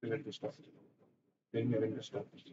Wenn wir gestoppt. Wenn wir, wenn wir gestoppt.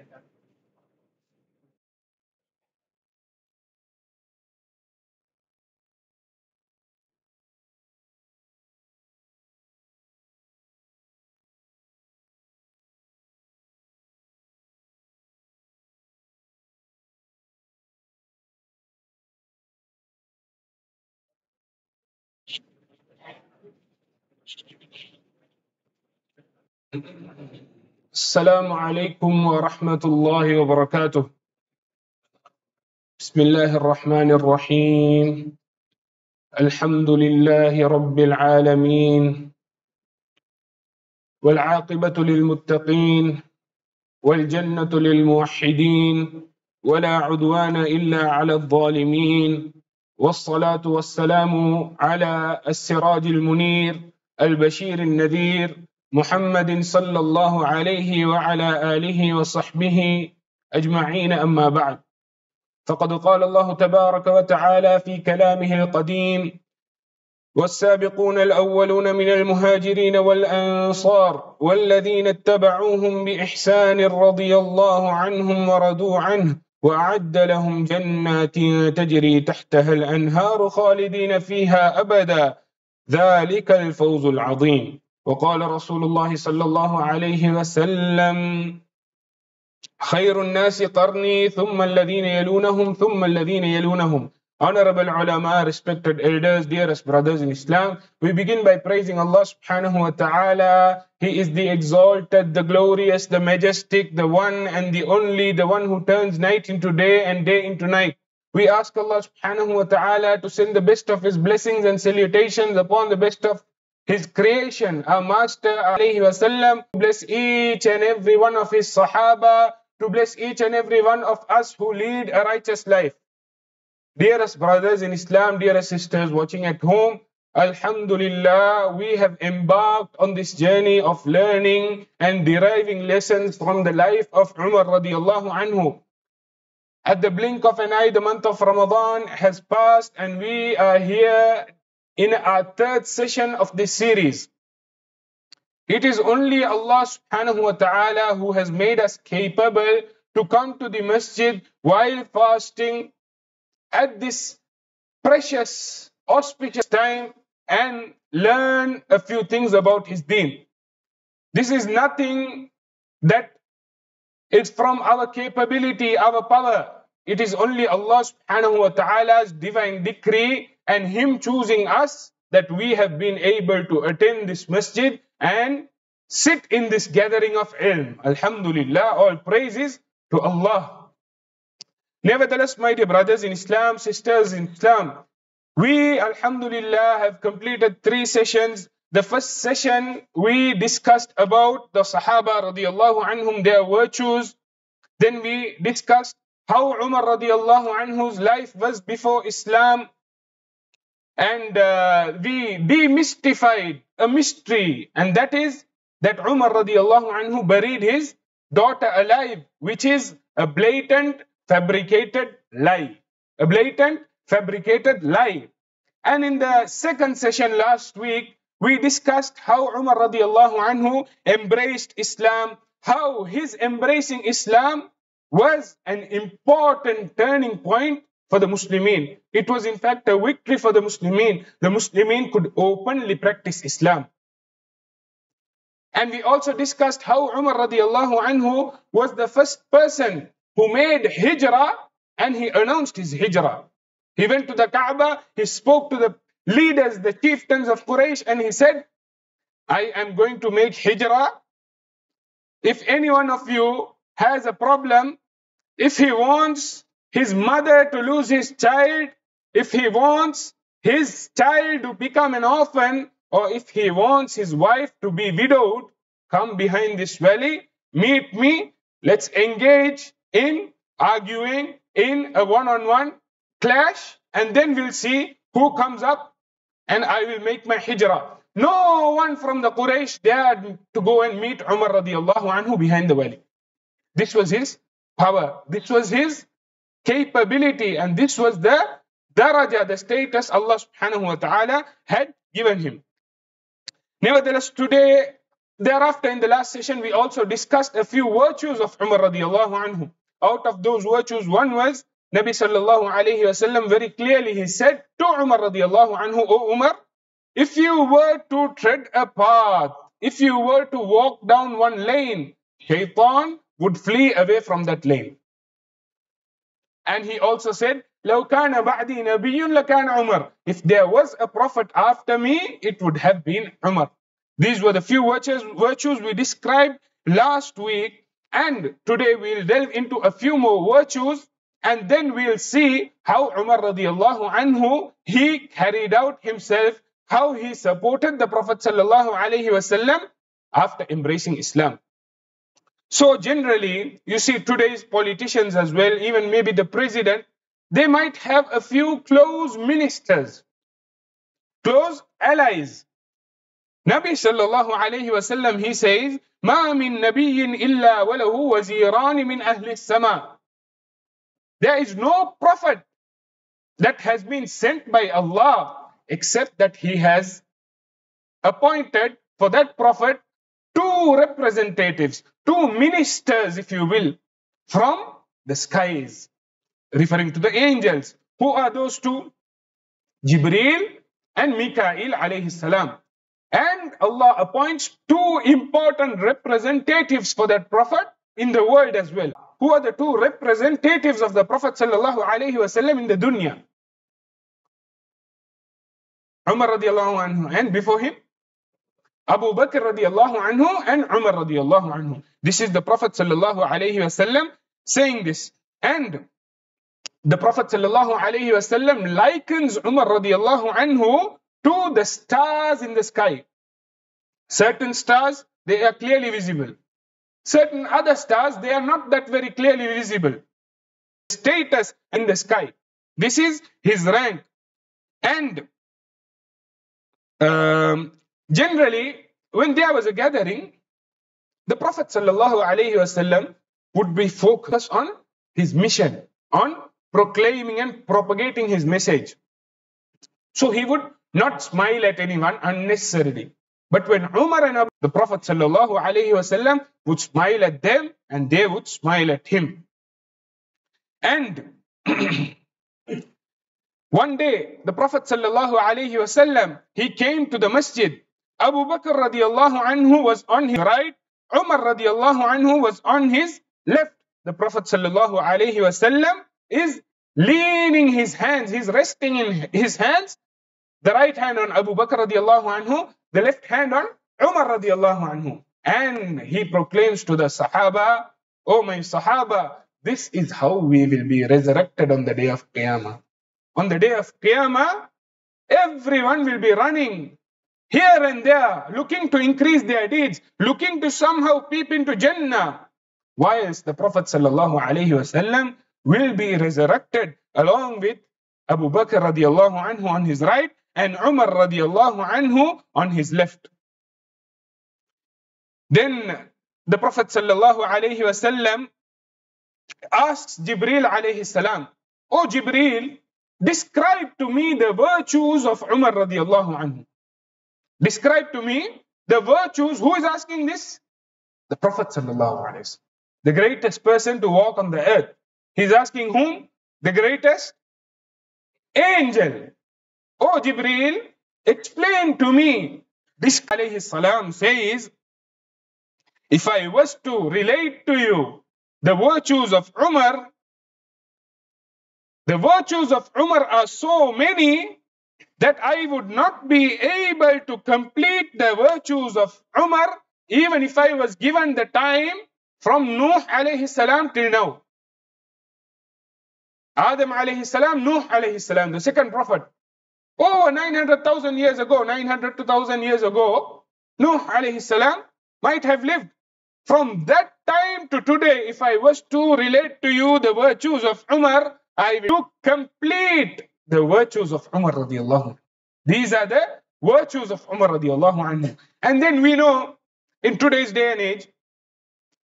Allah. السلام عليكم ورحمة الله وبركاته. بسم الله الرحمن الرحيم. الحمد لله رب العالمين. والعاقبة للمتقين. والجنة للموحدين. ولا عدوان إلا على الظالمين. والصلاة والسلام على السراج المنير البشير النذير محمد صلى الله عليه وعلى آله وصحبه أجمعين أما بعد. فقد قال الله تبارك وتعالى في كلامه القديم والسابقون الأولون من المهاجرين والأنصار والذين اتبعوهم بإحسان رضي الله عنهم ورضوا عنه وأعد لهم جنات تجري تحتها الأنهار خالدين فيها أبدا. ذلك الفوز العظيم. وقال رسول الله صلى الله عليه وسلم خير الناس قرني ثم الذين يلونهم ثم الذين يلونهم Honorable ulama, respected elders, dearest brothers in Islam, we begin by praising Allah subhanahu wa ta'ala. He is the exalted, the glorious, the majestic, the one and the only, the one who turns night into day and day into night. We ask Allah subhanahu wa ta'ala to send the best of His blessings and salutations upon the best of His creation, our Master wasallam, bless each and every one of His Sahaba, to bless each and every one of us who lead a righteous life. Dearest brothers in Islam, dearest sisters watching at home, Alhamdulillah, we have embarked on this journey of learning and deriving lessons from the life of Umar radiallahu anhu. At the blink of an eye, the month of Ramadan has passed and we are here in our third session of this series. It is only Allah subhanahu wa ta'ala who has made us capable to come to the masjid while fasting at this precious, auspicious time and learn a few things about his deen. This is nothing that is from our capability, our power. It is only Allah subhanahu wa ta'ala's divine decree and Him choosing us that we have been able to attend this masjid and sit in this gathering of ilm. Alhamdulillah, all praises to Allah. Nevertheless, my dear brothers in Islam, sisters in Islam, we, Alhamdulillah, have completed three sessions. The first session, we discussed about the Sahaba radiallahu anhum, their virtues. Then we discussed how Umar radiallahu anhu's life was before Islam. And uh, we demystified a mystery, and that is that Umar radiallahu anhu buried his daughter alive, which is a blatant fabricated lie. A blatant fabricated lie. And in the second session last week, we discussed how Umar radiallahu anhu embraced Islam, how his embracing Islam was an important turning point for the Muslimin. It was in fact a victory for the Muslimin. The Muslimin could openly practice Islam. And we also discussed how Umar radiallahu anhu was the first person who made hijrah and he announced his hijrah. He went to the Kaaba, he spoke to the leaders, the chieftains of Quraysh, and he said, I am going to make hijrah. If any one of you has a problem, if he wants his mother to lose his child, if he wants his child to become an orphan, or if he wants his wife to be widowed, come behind this valley, meet me, let's engage in arguing in a one-on-one clash, and then we'll see who comes up and I will make my hijrah. No one from the Quraysh dared to go and meet Umar radiallahu anhu behind the valley. This was his power. This was his capability and this was the daraja, the status Allah subhanahu wa ta'ala had given him. Nevertheless, today, thereafter in the last session, we also discussed a few virtues of Umar radiallahu anhu. Out of those virtues, one was Nabi sallallahu alayhi wasallam very clearly he said to Umar radiallahu anhu, O Umar, if you were to tread a path, if you were to walk down one lane, shaitan would flee away from that lane. And he also said, لو كان بعدي نبي لكان عمر. If there was a prophet after me, it would have been Umar. These were the few virtues, virtues we described last week. And today we'll delve into a few more virtues and then we'll see how Umar radiallahu anhu, he carried out himself, how he supported the Prophet sallallahu alaihi wasallam after embracing Islam. So generally, you see today's politicians as well, even maybe the president, they might have a few close ministers, close allies. Nabi sallallahu alayhi wasallam, he says, ما من نبي إلا وله وزيران من أهل السماء. There is no prophet that has been sent by Allah except that he has appointed for that prophet two representatives, two ministers, if you will, from the skies, referring to the angels. Who are those two? Jibreel and Mikael alayhi salam. And Allah appoints two important representatives for that prophet in the world as well. Who are the two representatives of the Prophet sallallahu alayhi wasallam in the dunya? Umar radiallahu anhu and before him Abu Bakr radiallahu anhu and Umar radiallahu anhu. This is the Prophet sallallahu alayhi wasallam saying this. And the Prophet sallallahu alayhi wasallam likens Umar radiallahu anhu to the stars in the sky. Certain stars, they are clearly visible. Certain other stars, they are not that very clearly visible. Status in the sky. This is his rank. And um, Generally, when there was a gathering, the Prophet ﷺ would be focused on his mission, on proclaiming and propagating his message. So he would not smile at anyone unnecessarily. But when Umar and Abu, the Prophet ﷺ would smile at them and they would smile at him. And one day, the Prophet ﷺ, he came to the masjid Abu Bakr radiallahu anhu was on his right, Umar radiallahu anhu was on his left. The Prophet sallallahu alayhi wasallam is leaning his hands, he's resting in his hands, the right hand on Abu Bakr radiallahu anhu, the left hand on Umar radiallahu anhu. And he proclaims to the Sahaba, Oh my Sahaba, this is how we will be resurrected on the day of Qiyamah. On the day of Qiyamah, everyone will be running here and there, looking to increase their deeds, looking to somehow peep into Jannah. Whilst the Prophet ﷺ will be resurrected along with Abu Bakr radiallahu anhu on his right and Umar radiallahu anhu on his left. Then the Prophet ﷺ asks Jibril alayhi salam, O Jibril, describe to me the virtues of Umar radiallahu anhu. Describe to me the virtues. Who is asking this? The Prophet the greatest person to walk on the earth. He's asking whom? The greatest angel, Oh Jibreel, explain to me. This alayhi salam says, if I was to relate to you the virtues of Umar, the virtues of Umar are so many that I would not be able to complete the virtues of Umar even if I was given the time from Nuh alayhi salam till now. Adam alayhi salam, Nuh alayhi salam, the second prophet. Over 900,000 years ago, 900 to 1000 years ago, Nuh alayhi salam might have lived. From that time to today, if I was to relate to you the virtues of Umar, I will complete the virtues of Umar radiallahu These are the virtues of Umar radiallahu anhu. And then we know in today's day and age,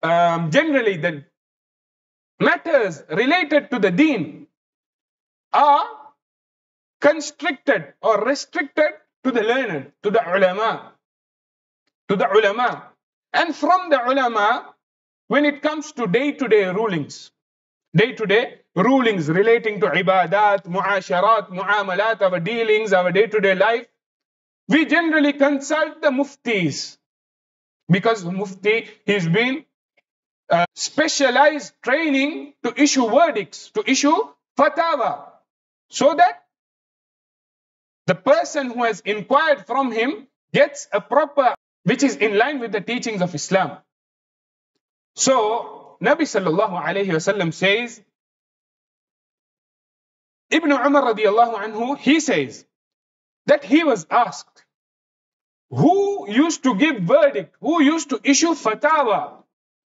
um, generally the matters related to the deen are constricted or restricted to the learned, to the ulama, to the ulama. And from the ulama, when it comes to day-to-day -day rulings, day-to-day rulings relating to ibadat, muasharat, muamalat, our dealings, our day-to-day life, we generally consult the muftis. Because mufti, he's been uh, specialized training to issue verdicts, to issue fatwa, so that the person who has inquired from him gets a proper, which is in line with the teachings of Islam. So, Nabi sallallahu alayhi wasallam says, Ibn Umar radiallahu anhu, he says that he was asked, who used to give verdict, who used to issue fatwa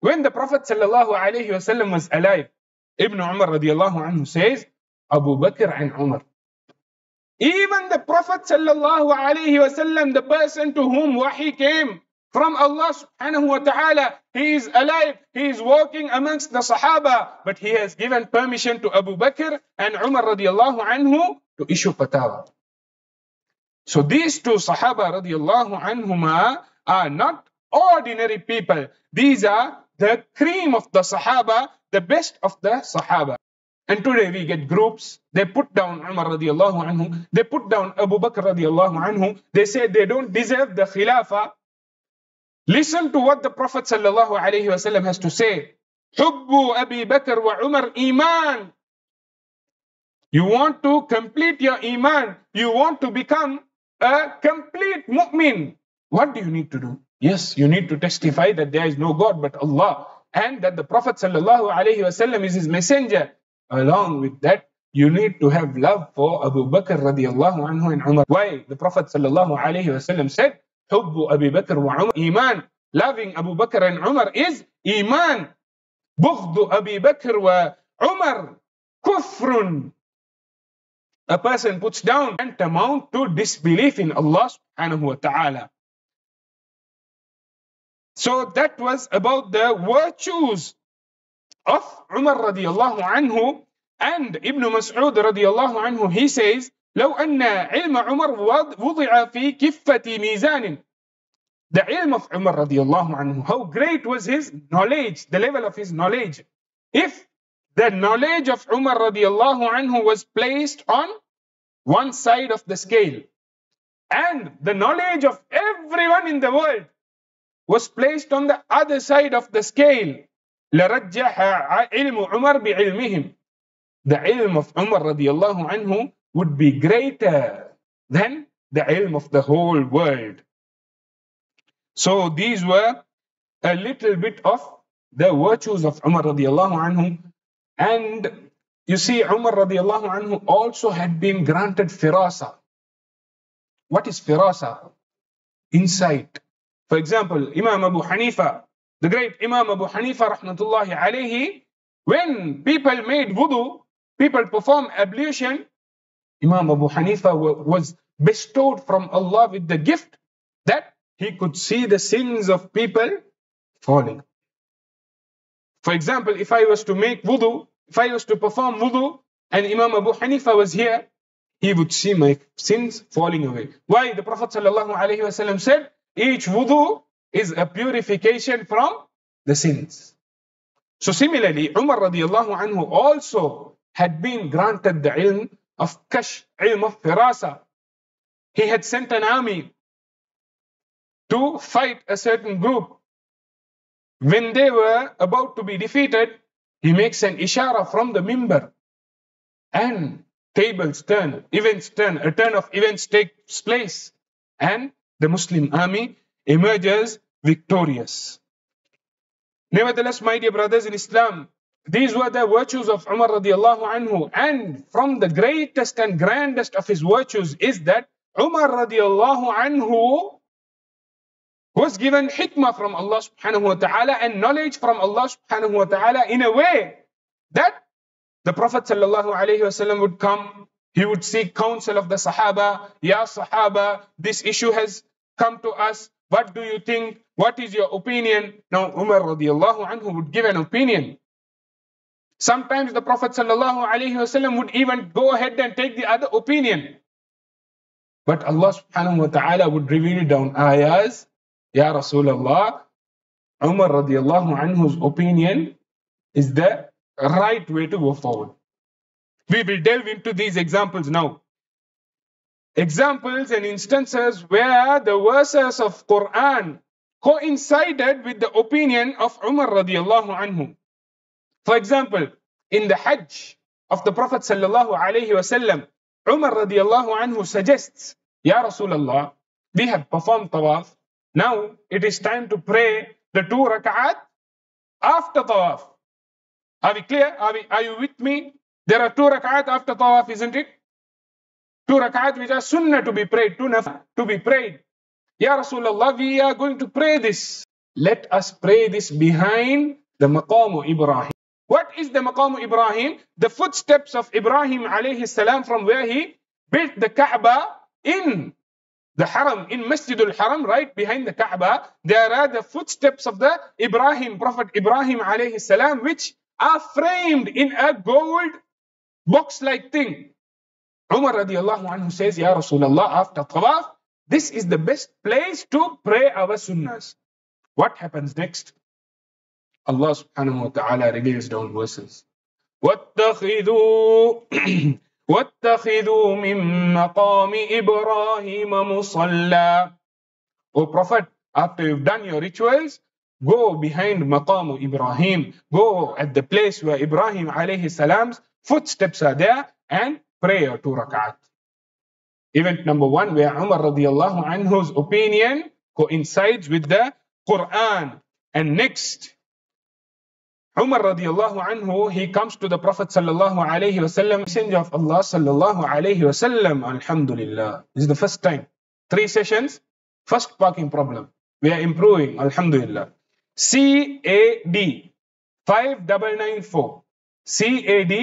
when the Prophet sallallahu alayhi wasallam was alive? Ibn Umar radiallahu anhu says, Abu Bakr and Umar. Even the Prophet sallallahu alayhi wasallam, the person to whom wahi came from Allah subhanahu wa ta'ala, he is alive, he is walking amongst the Sahaba, but he has given permission to Abu Bakr and Umar radiallahu anhu to issue fatwa. So these two Sahaba radiallahu anhuma are not ordinary people. These are the cream of the Sahaba, the best of the Sahaba. And today we get groups, they put down Umar radiallahu anhu, they put down Abu Bakr radiallahu anhu, they say they don't deserve the Khilafah. Listen to what the Prophet sallallahu wasallam has to say. Hubbu Abi Bakr wa Umar iman. You want to complete your iman. You want to become a complete mu'min. What do you need to do? Yes, you need to testify that there is no God but Allah and that the Prophet sallallahu wasallam is his messenger Along with that, you need to have love for Abu Bakr radiallahu anhu and Umar. Why? The Prophet sallallahu wasallam said, Abu Bakr wa Umar iman. Loving Abu Bakr and Umar is iman. Abu Bakr wa Umar kufrun. A person puts down and tantamount to disbelief in Allah subhanahu wa ta'ala. So that was about the virtues of Umar radiallahu anhu and Ibn Mas'ud radiallahu anhu, he says, لو أن علم عمر وضع في كفة ميزان The ilm of Umar radiallahu anhu, how great was his knowledge, the level of his knowledge. If the knowledge of Umar radiallahu anhu was placed on one side of the scale, and the knowledge of everyone in the world was placed on the other side of the scale, لرجح علم عمر بعلمهم the ilm of Umar radiallahu anhu would be greater than the ilm of the whole world. So these were a little bit of the virtues of Umar radiallahu anhu. And you see, Umar radiallahu anhu also had been granted firasa. What is firasa? Insight. For example, Imam Abu Hanifa the great Imam Abu Hanifa rahmatullahi alayhi, when people made wudu, people perform ablution, Imam Abu Hanifa was bestowed from Allah with the gift that he could see the sins of people falling. For example, if I was to make wudu, if I was to perform wudu, and Imam Abu Hanifa was here, he would see my sins falling away. Why? The Prophet ﷺ said, each wudu is a purification from the sins. So similarly, Umar radiallahu anhu also had been granted the ilm of Kash, ilm of Firasa. He had sent an army to fight a certain group. When they were about to be defeated, he makes an ishara from the mimbar. And tables turn, events turn, a turn of events takes place. And the Muslim army emerges victorious. Nevertheless, my dear brothers in Islam, these were the virtues of Umar radiallahu anhu. And from the greatest and grandest of his virtues is that Umar radiallahu anhu was given hikmah from Allah subhanahu wa ta'ala and knowledge from Allah subhanahu wa ta'ala in a way that the Prophet sallallahu alayhi wasallam would come, he would seek counsel of the Sahaba, Ya Sahaba, this issue has come to us, what do you think? What is your opinion? Now Umar radiallahu anhu would give an opinion. Sometimes the Prophet wasallam would even go ahead and take the other opinion. But Allah subhanahu wa ta'ala would reveal down ayahs Ya Rasulullah, Umar radiallahu anhu's opinion is the right way to go forward. We will delve into these examples now. Examples and instances where the verses of Quran coincided with the opinion of Umar radiallahu anhu. For example, in the Hajj of the Prophet sallallahu alayhi wasallam, Umar radiallahu anhu suggests, Ya Rasulullah, we have performed tawaf, now it is time to pray the two rak'at after tawaf. Are we clear? Are, we, are you with me? There are two rak'at after tawaf, isn't it? Two rak'at which are sunnah to be prayed, two nafil to be prayed. Ya Rasulullah, we are going to pray this. Let us pray this behind the maqam Ibrahim. What is the maqam Ibrahim? The footsteps of Ibrahim alayhi salam from where he built the Kaaba in the Haram, in Masjid al-Haram, right behind the Kaaba, there are the footsteps of the Ibrahim, Prophet Ibrahim alayhi salam, which are framed in a gold box-like thing. Umar radiallahu anhu says, Ya Rasulullah, after tawaf, this is the best place to pray our sunnahs. What happens next? Allah subhanahu wa ta'ala reveals down verses. وَاتَّخِذُوا واتخذوا من مقام إبراهيم مصلى O Prophet, after you've done your rituals, go behind maqam Ibrahim, go at the place where Ibrahim alayhi salam's footsteps are there and pray your two rakat. Event number one, where Umar radiallahu anhu's opinion coincides with the Quran. And next, Umar radiallahu anhu, he comes to the Prophet sallallahu alayhi wasallam, Messenger of Allah sallallahu alayhi wasallam, alhamdulillah. This is the first time. Three sessions, first parking problem. We are improving, alhamdulillah. CAD 5994. CAD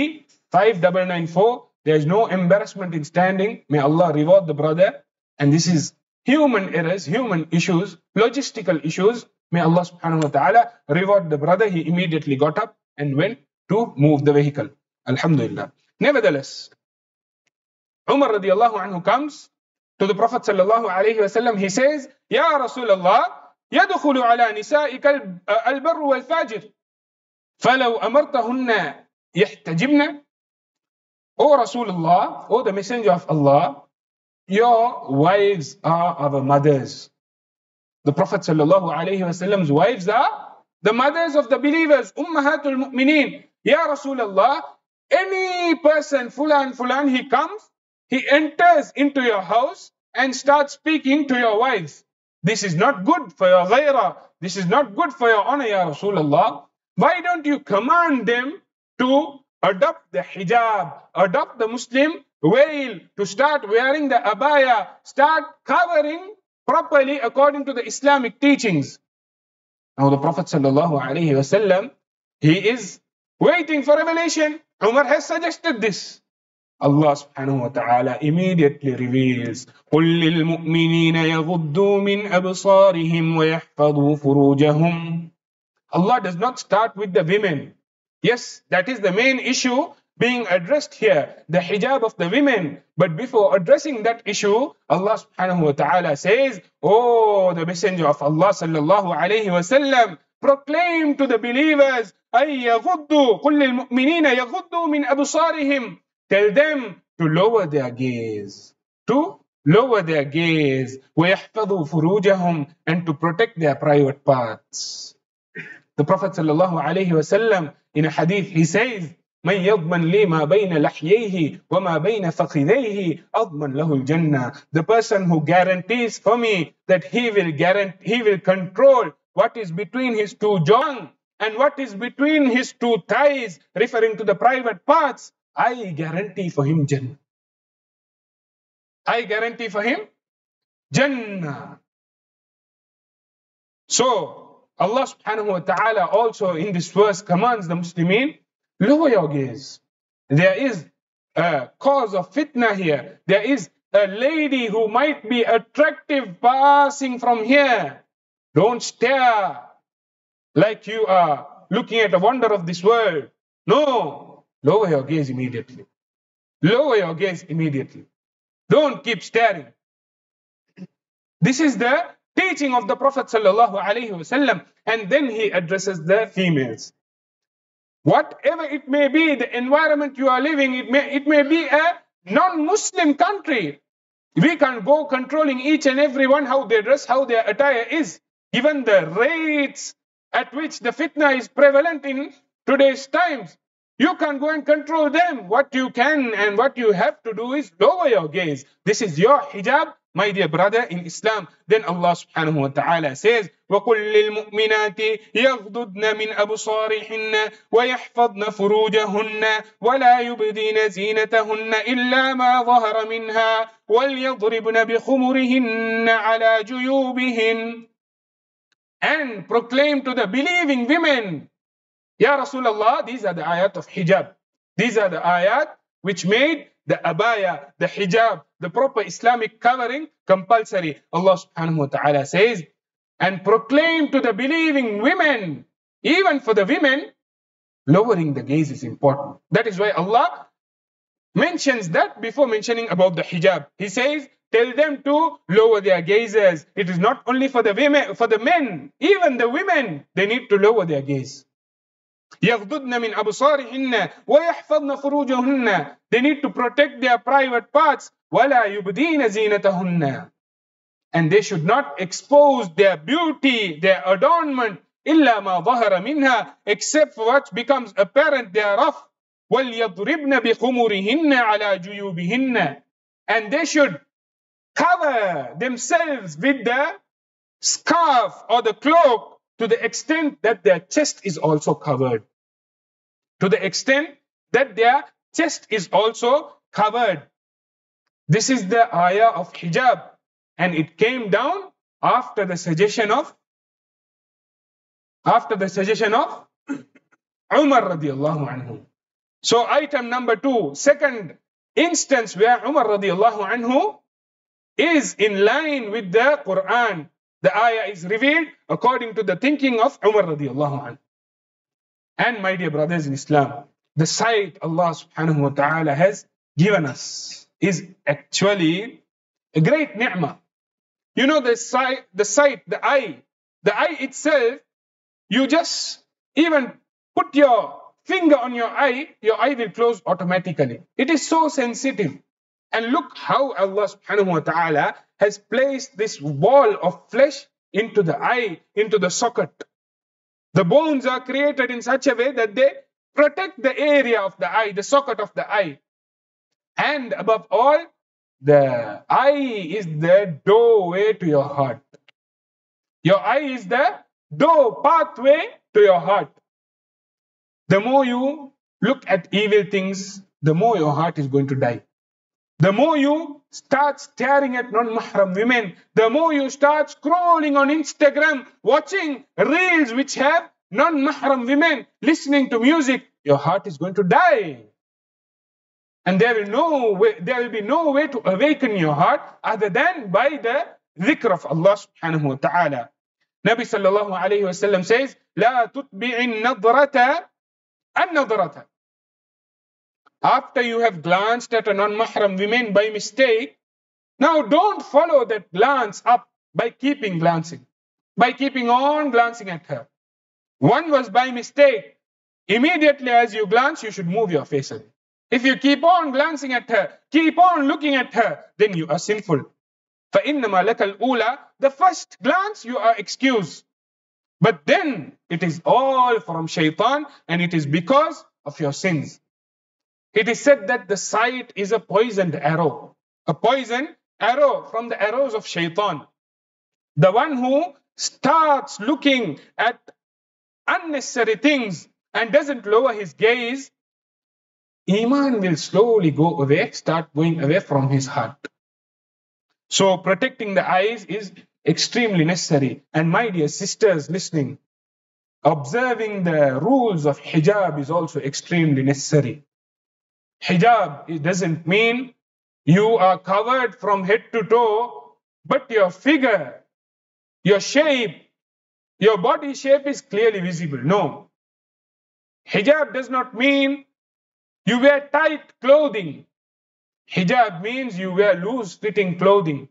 5994. There is no embarrassment in standing. May Allah reward the brother. And this is human errors, human issues, logistical issues. May Allah subhanahu wa ta'ala reward the brother. He immediately got up and went to move the vehicle. Alhamdulillah. Nevertheless, Umar radiallahu anhu comes to the Prophet sallallahu alayhi wasallam. He says, Ya Rasulullah, يدخل على نسائك البر والفاجر فلو أمرتهن يحتجبن O Rasulullah, O the Messenger of Allah, your wives are our mothers. The Prophet Wasallam's wives are the mothers of the believers, Ummahatul Mu'mineen. Ya Rasulullah, any person, Fulan, Fulan, he comes, he enters into your house and starts speaking to your wives. This is not good for your ghaira. This is not good for your honor, Ya Rasulullah. Why don't you command them to adopt the hijab, adopt the Muslim veil, to start wearing the abaya, start covering properly according to the Islamic teachings. Now the Prophet wasallam, he is waiting for revelation. Umar has suggested this. Allah subhanahu wa ta'ala immediately reveals قُلْ لِلْمُؤْمِنِينَ يَغُضُّوا مِنْ أَبْصَارِهِمْ وَيَحْفَظُوا فُرُوجَهُمْ Allah does not start with the women. Yes, that is the main issue being addressed here, the hijab of the women. But before addressing that issue, Allah subhanahu wa ta'ala says, Oh, the messenger of Allah sallallahu alayhi wa sallam, proclaim to the believers, أي يغضوا قل للمؤمنين يغضوا من أبصارهم Tell them to lower their gaze. To lower their gaze. وَيَحْفَظُوا فُرُوجَهُمْ And to protect their private parts. The Prophet ﷺ in a hadith, he says, من يضمن لي ما بين لحييه وما بين فخذيه أضمن له الجنة. The person who guarantees for me that he will guarantee, he will control what is between his two jaws and what is between his two thighs, referring to the private parts, I guarantee for him Jannah. I guarantee for him Jannah. So, Allah subhanahu wa ta'ala also in this verse commands the Muslimin, lower your gaze. There is a cause of fitna here. There is a lady who might be attractive passing from here. Don't stare like you are looking at the wonder of this world. No, lower your gaze immediately. Lower your gaze immediately. Don't keep staring. This is the teaching of the Prophet wasallam, and then he addresses the females. Whatever it may be, the environment you are living, it may it may be a non-Muslim country. We can go controlling each and every one how they dress, how their attire is. Given the rates at which the fitna is prevalent in today's times. You can go and control them. What you can and what you have to do is lower your gaze. This is your hijab, my dear brother in Islam. Then Allah subhanahu wa ta'ala says, وَقُلْ لِلْمُؤْمِنَاتِ يَغْضُضْنَ مِنْ أَبْصَارِهِنَّ وَيَحْفَظْنَ فُرُوجَهُنَّ وَلَا يُبْدِينَ زِينَتَهُنَّ إِلَّا مَا ظَهَرَ مِنْهَا وَلْيَضْرِبْنَ بِخُمُرِهِنَّ عَلَى جُيُوبِهِنَّ and proclaim to the believing women, Ya Rasulullah, these are the ayat of hijab. These are the ayat which made the abaya, the hijab, the proper Islamic covering compulsory. Allah subhanahu wa ta'ala says, and proclaim to the believing women, even for the women, lowering the gaze is important. That is why Allah mentions that before mentioning about the hijab. He says, Tell them to lower their gazes. It is not only for the women, for the men, even the women, they need to lower their gaze. يغضضن من أبصارهن ويحفظن فروجهن They need to protect their private parts ولا يبدين زينتهن And they should not expose their beauty, their adornment إلا ما ظهر منها except for what becomes apparent thereof وليضربن بخمرهن على جيوبهن And they should cover themselves with the scarf or the cloak to the extent that their chest is also covered. To the extent that their chest is also covered. This is the ayah of hijab. And it came down after the suggestion of after the suggestion of Umar radiallahu anhu. So item number two, second instance where Umar radiallahu anhu is in line with the Quran. The ayah is revealed according to the thinking of Umar radiallahu anhu. And my dear brothers in Islam, the sight Allah subhanahu wa ta'ala has given us is actually a great ni'mah. You know the sight, the sight, the eye, the eye itself, you just even put your finger on your eye, your eye will close automatically. It is so sensitive. And look how Allah subhanahu wa ta'ala has placed this wall of flesh into the eye, into the socket. The bones are created in such a way that they protect the area of the eye, the socket of the eye. And above all, the eye is the doorway to your heart. Your eye is the door, pathway to your heart. The more you look at evil things, the more your heart is going to die. The more you start staring at non-mahram women, the more you start scrolling on Instagram, watching reels which have non-mahram women, listening to music, your heart is going to die. And there will, no way, there will be no way to awaken your heart other than by the dhikr of Allah subhanahu wa ta'ala. Nabi sallallahu alayhi wa sallam says, لا تتبع النظرة النظرة after you have glanced at a non-mahram woman by mistake, now don't follow that glance up by keeping glancing, by keeping on glancing at her. One was by mistake. Immediately as you glance, you should move your face away. If you keep on glancing at her, keep on looking at her, then you are sinful. فَإِنَّمَا لَكَ الْأُولَى The first glance you are excused. But then it is all from shaitan and it is because of your sins. It is said that the sight is a poisoned arrow. A poison arrow from the arrows of shaitan. The one who starts looking at unnecessary things and doesn't lower his gaze, Iman will slowly go away, start going away from his heart. So protecting the eyes is extremely necessary. And my dear sisters listening, observing the rules of hijab is also extremely necessary. Hijab it doesn't mean you are covered from head to toe, but your figure, your shape, your body shape is clearly visible. No. Hijab does not mean you wear tight clothing. Hijab means you wear loose fitting clothing.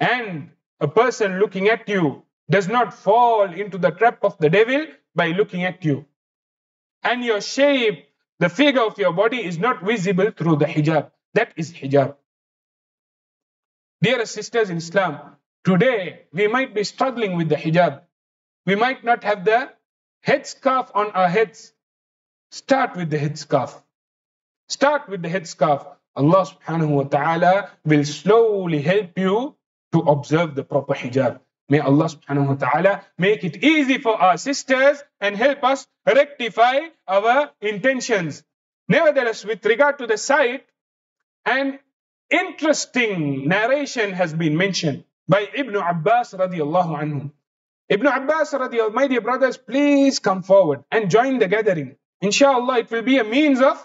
And a person looking at you does not fall into the trap of the devil by looking at you. And your shape, the figure of your body is not visible through the hijab. That is hijab. Dear sisters in Islam, today we might be struggling with the hijab. We might not have the headscarf on our heads. Start with the headscarf. Start with the headscarf. Allah subhanahu wa ta'ala will slowly help you to observe the proper hijab. May Allah subhanahu wa ta'ala make it easy for our sisters and help us rectify our intentions. Nevertheless, with regard to the sight, an interesting narration has been mentioned by Ibn Abbas radiallahu anhu. Ibn Abbas radiallahu, my dear brothers, please come forward and join the gathering. Inshallah, it will be a means of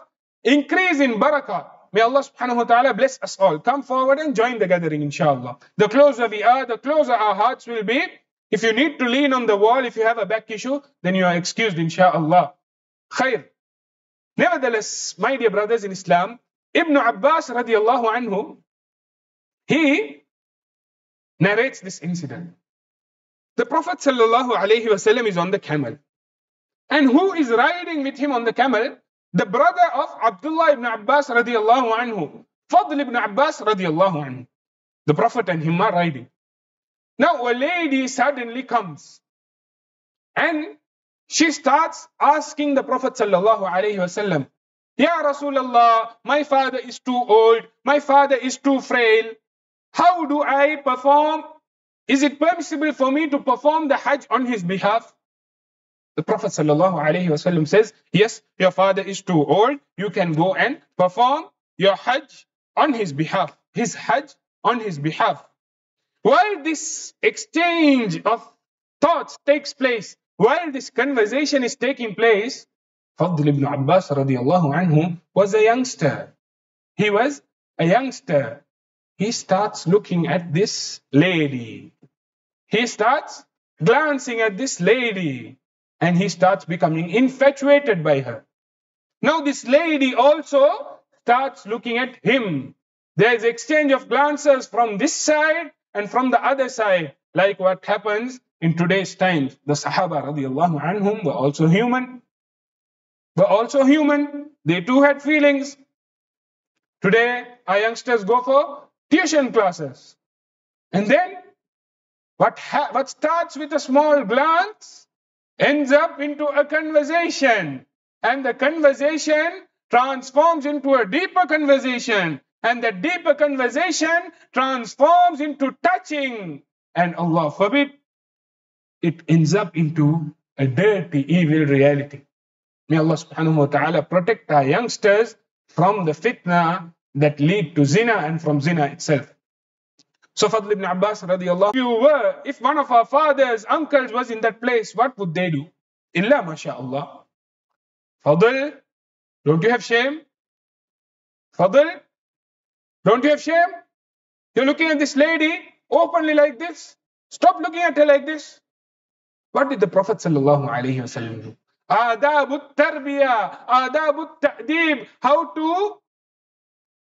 increase in barakah May Allah subhanahu wa ta'ala bless us all. Come forward and join the gathering, inshallah. The closer we are, the closer our hearts will be. If you need to lean on the wall, if you have a back issue, then you are excused, inshallah. Khair. Nevertheless, my dear brothers in Islam, Ibn Abbas radiallahu anhu, he narrates this incident. The Prophet sallallahu alayhi wasallam is on the camel. And who is riding with him on the camel? The brother of Abdullah ibn Abbas radiallahu anhu, Fadl ibn Abbas radiallahu anhu. The Prophet and him are riding. Now a lady suddenly comes and she starts asking the Prophet sallallahu alayhi wasallam, Ya Rasulullah, my father is too old, my father is too frail. How do I perform? Is it permissible for me to perform the Hajj on his behalf? The Prophet says, Yes, your father is too old. You can go and perform your Hajj on his behalf. His Hajj on his behalf. While this exchange of thoughts takes place, while this conversation is taking place, Fadl ibn Abbas radiallahu anhu was a youngster. He was a youngster. He starts looking at this lady. He starts glancing at this lady and he starts becoming infatuated by her. Now this lady also starts looking at him. There is exchange of glances from this side and from the other side, like what happens in today's times. The Sahaba radiallahu anhum were also human. Were also human. They too had feelings. Today, our youngsters go for tuition classes. And then, what, what starts with a small glance ends up into a conversation. And the conversation transforms into a deeper conversation. And the deeper conversation transforms into touching. And Allah forbid, it ends up into a dirty, evil reality. May Allah subhanahu wa ta'ala protect our youngsters from the fitna that lead to zina and from zina itself. So Fadl ibn Abbas radiallahu, if you were, if one of our fathers, uncles was in that place, what would they do? Illa masha'Allah. Fadl, don't you have shame? Fadl, don't you have shame? You're looking at this lady openly like this. Stop looking at her like this. What did the Prophet sallallahu do? Adab tarbiyah, adab ta'dib, how to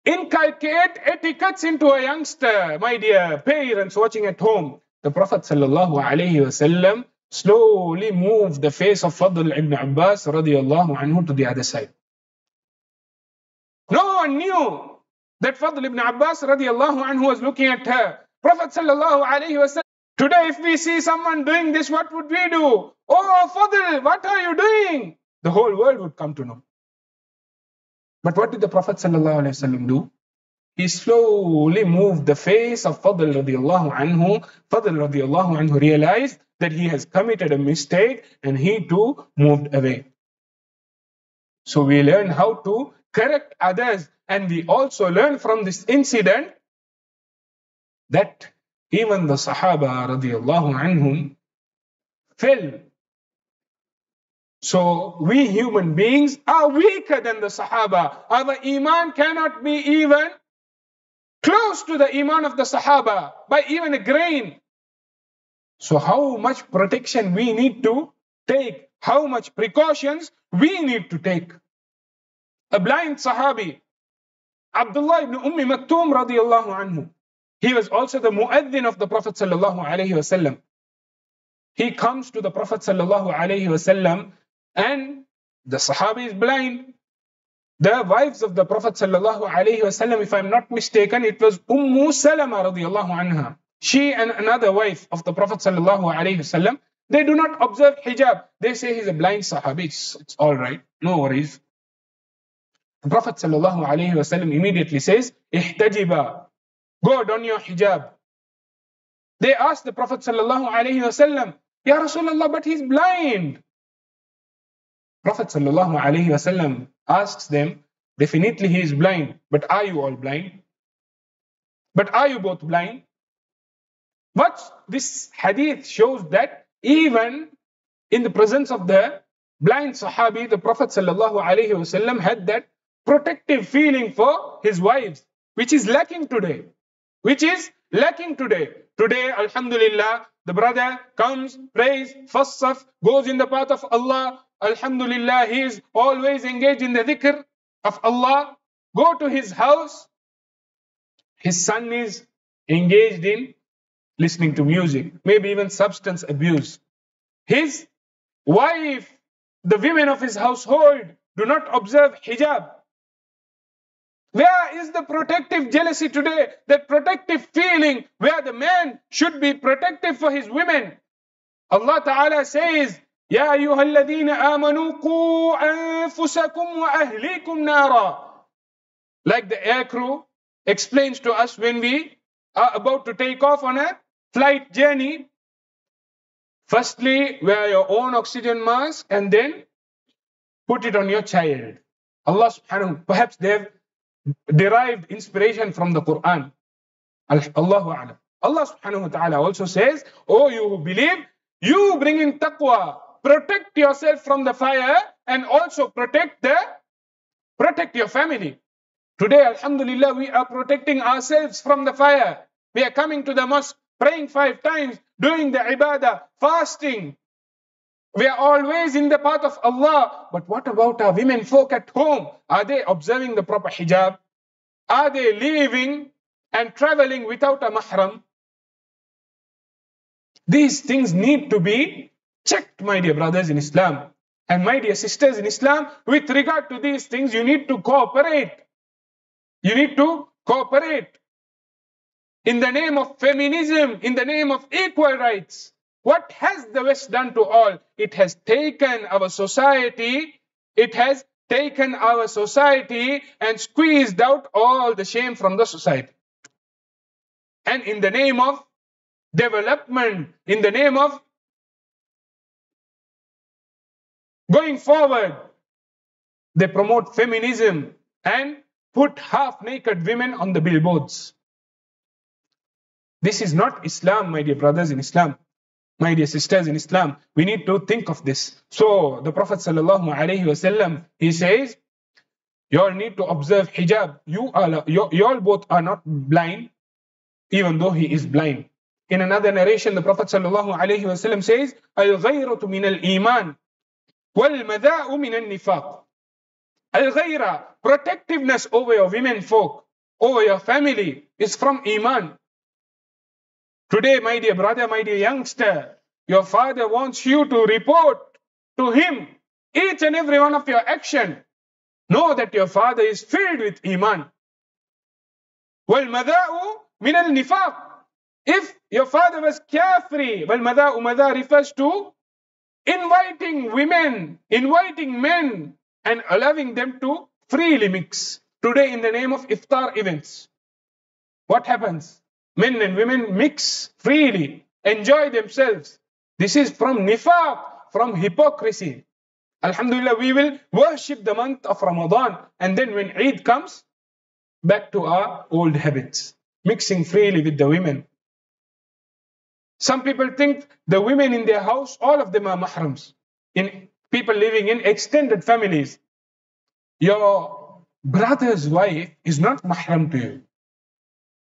inculcate etiquettes into a youngster, my dear parents watching at home. The Prophet sallallahu alaihi wasallam slowly moved the face of Fadl ibn Abbas radiallahu anhu to the other side. No one knew that Fadl ibn Abbas radiallahu anhu was looking at her. Prophet sallallahu alayhi wasallam. Today, if we see someone doing this, what would we do? Oh, Fadl, what are you doing? The whole world would come to know. But what did the Prophet wasallam do? He slowly moved the face of Fadl radiallahu anhu. Fadl radiallahu anhu realized that he has committed a mistake and he too moved away. So we learn how to correct others and we also learn from this incident that even the Sahaba radiallahu anhum fell. So we human beings are weaker than the Sahaba. Our Iman cannot be even close to the Iman of the Sahaba by even a grain. So how much protection we need to take, how much precautions we need to take. A blind Sahabi, Abdullah ibn Ummi Maktoum radiallahu anhu, he was also the muaddin of the Prophet sallallahu alayhi wasallam. He comes to the Prophet sallallahu alayhi wasallam and the Sahabi is blind. The wives of the Prophet sallallahu if I'm not mistaken, it was Ummu Salama radiallahu anha. She and another wife of the Prophet sallallahu they do not observe hijab. They say he's a blind Sahabi. It's, it's all right. No worries. The Prophet sallallahu immediately says, ihtajiba, Go don your hijab. They asked the Prophet sallallahu Ya Rasulullah, but he's blind. Prophet wasallam asks them, definitely he is blind, but are you all blind? But are you both blind? But this hadith shows that even in the presence of the blind Sahabi, the Prophet wasallam had that protective feeling for his wives, which is lacking today which is lacking today. Today, Alhamdulillah, the brother comes, prays, fasts, goes in the path of Allah. Alhamdulillah, he is always engaged in the dhikr of Allah. Go to his house. His son is engaged in listening to music, maybe even substance abuse. His wife, the women of his household, do not observe hijab. Where is the protective jealousy today? That protective feeling where the man should be protective for his women. Allah Ta'ala says, يا أيها الذين آمنوا قوا أنفسكم وأهليكم نارا Like the air crew explains to us when we are about to take off on a flight journey. Firstly, wear your own oxygen mask and then put it on your child. Allah subhanahu, perhaps they've derived inspiration from the Quran. Allahu A'lam. Allah subhanahu wa ta'ala also says, Oh, you who believe, you bring in taqwa, protect yourself from the fire and also protect the protect your family. Today, Alhamdulillah, we are protecting ourselves from the fire. We are coming to the mosque, praying five times, doing the ibadah, fasting. We are always in the path of Allah. But what about our women folk at home? Are they observing the proper hijab? Are they leaving and traveling without a mahram? These things need to be checked, my dear brothers in Islam. And my dear sisters in Islam, with regard to these things, you need to cooperate. You need to cooperate. In the name of feminism, in the name of equal rights. What has the West done to all? It has taken our society, it has taken our society and squeezed out all the shame from the society. And in the name of development, in the name of going forward, they promote feminism and put half naked women on the billboards. This is not Islam, my dear brothers in Islam. My dear sisters in Islam, we need to think of this. So the Prophet wasallam, he says, you all need to observe hijab. You all, you, you all both are not blind, even though he is blind. In another narration, the Prophet wasallam says, "Al-ghayratu min al-iman, wal-madha'u min al-nifaq." Al-ghayra, protectiveness over your women folk, over your family, is from iman. Today, my dear brother, my dear youngster, your father wants you to report to him each and every one of your action. know that your father is filled with iman. وَالْمَذَاءُ مِنَ النِّفَاقِ If your father was carefree, وَالْمَذَاءُ مَذَا refers to inviting women, inviting men, and allowing them to freely mix. Today, in the name of iftar events, what happens? Men and women mix freely, enjoy themselves. This is from nifaq, from hypocrisy. Alhamdulillah, we will worship the month of Ramadan, and then when Eid comes, back to our old habits, mixing freely with the women. Some people think the women in their house, all of them are mahrams. In people living in extended families, your brother's wife is not mahram to you.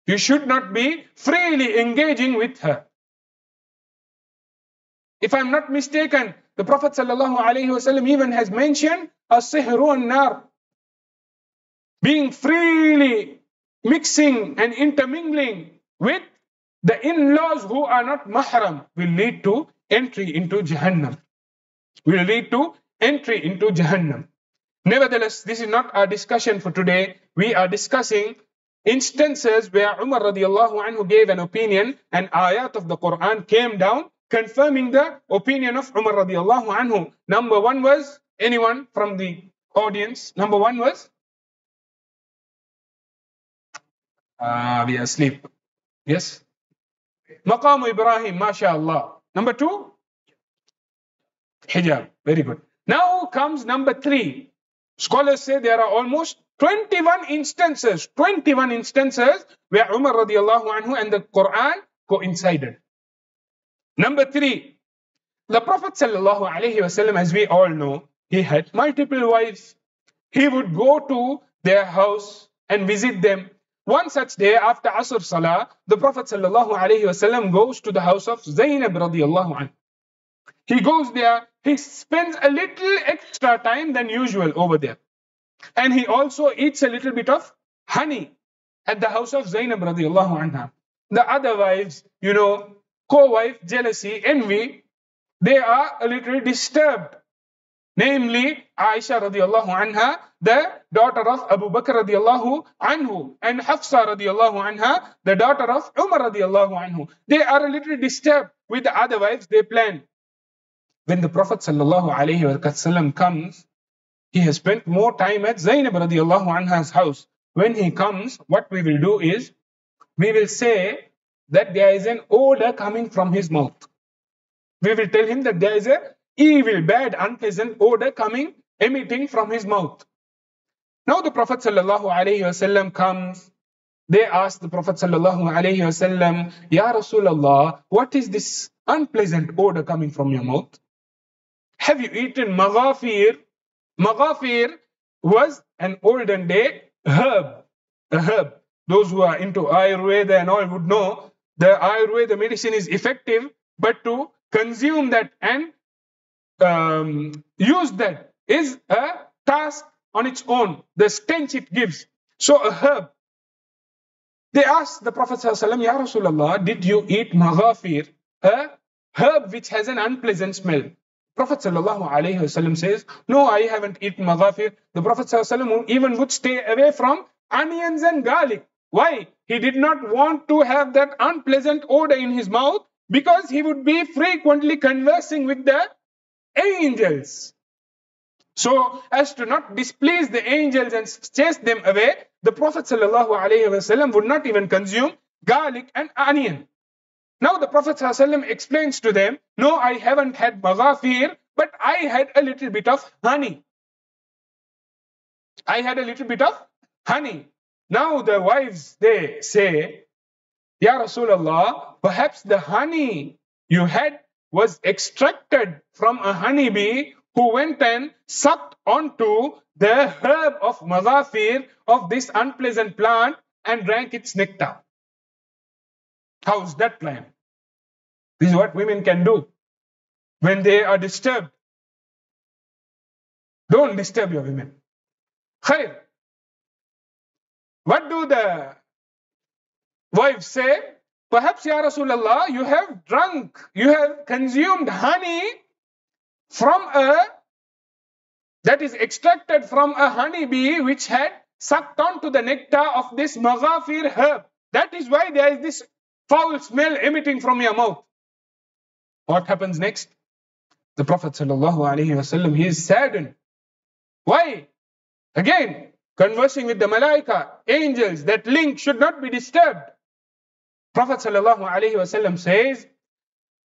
You should not be freely engaging with her. If I'm not mistaken, the Prophet ﷺ even has mentioned a sihrun nar, being freely mixing and intermingling with the in-laws who are not mahram will lead to entry into Jahannam. Will lead to entry into Jahannam. Nevertheless, this is not our discussion for today. We are discussing instances where Umar radiallahu anhu gave an opinion and ayat of the Quran came down confirming the opinion of Umar radiallahu anhu. Number one was anyone from the audience. Number one was Ah, uh, we are asleep. Yes. Maqam Ibrahim, mashallah. Number two, hijab. Very good. Now comes number three. Scholars say there are almost 21 instances, 21 instances where Umar radiallahu anhu and the Quran coincided. Number three, the Prophet sallallahu alaihi wasallam, as we all know, he had multiple wives. He would go to their house and visit them. One such day after Asr Salah, the Prophet wasallam goes to the house of Zainab radiallahu anhu. He goes there, he spends a little extra time than usual over there. And he also eats a little bit of honey at the house of Zainab radiallahu anha. The other wives, you know, co-wife, jealousy, envy, they are a little disturbed. Namely, Aisha radiallahu anha, the daughter of Abu Bakr radiallahu anhu, and Hafsa radiallahu anha, the daughter of Umar radiallahu anhu. They are a little disturbed with the other wives they plan. When the Prophet sallallahu alayhi wasallam comes, he has spent more time at Zainab radiallahu anha's house. When he comes, what we will do is, we will say that there is an odor coming from his mouth. We will tell him that there is a evil, bad, unpleasant odor coming, emitting from his mouth. Now the Prophet wasallam comes. They ask the Prophet wasallam, Ya Rasulullah, what is this unpleasant odor coming from your mouth? Have you eaten maghafir? Maghafir was an olden day herb, a herb. Those who are into Ayurveda and all would know the Ayurveda medicine is effective, but to consume that and um, use that is a task on its own. The stench it gives. So a herb. They asked the Prophet ﷺ, Ya Rasulullah, did you eat maghafir, a herb which has an unpleasant smell? Prophet ﷺ says, No, I haven't eaten maghafir. The Prophet ﷺ even would stay away from onions and garlic. Why? He did not want to have that unpleasant odor in his mouth because he would be frequently conversing with the angels. So, as to not displease the angels and chase them away, the Prophet ﷺ would not even consume garlic and onion. Now the Prophet ﷺ explains to them, no, I haven't had maghafir, but I had a little bit of honey. I had a little bit of honey. Now the wives, they say, Ya Rasulullah, perhaps the honey you had was extracted from a honeybee who went and sucked onto the herb of maghafir of this unpleasant plant and drank its nectar. How's that plan? This is what women can do when they are disturbed. Don't disturb your women. Khair. What do the wives say? Perhaps, Ya Rasulullah, you have drunk, you have consumed honey from a that is extracted from a honeybee which had sucked onto the nectar of this maghafir herb. That is why there is this foul smell emitting from your mouth. What happens next? The Prophet ﷺ, he is saddened. Why? Again, conversing with the malaika, angels, that link should not be disturbed. Prophet ﷺ says,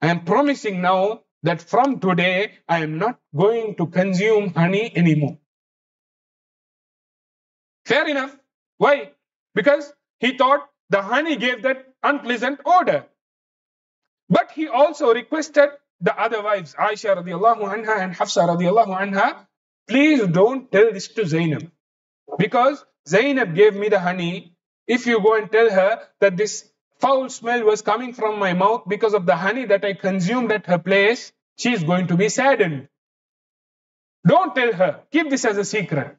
I am promising now that from today I am not going to consume honey anymore. Fair enough. Why? Because he thought the honey gave that unpleasant odor. But he also requested the other wives, Aisha radiallahu anha and Hafsa radiallahu anha, please don't tell this to Zainab. Because Zainab gave me the honey. If you go and tell her that this foul smell was coming from my mouth because of the honey that I consumed at her place, she is going to be saddened. Don't tell her. Keep this as a secret.